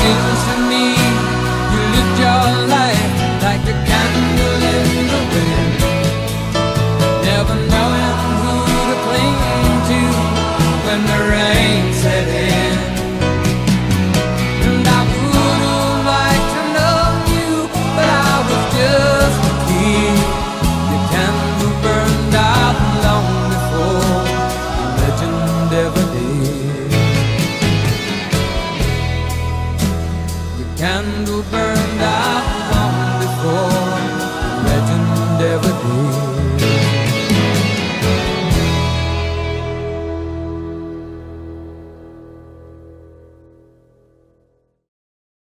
seems candle burned out.